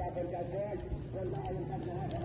का पंचायत है?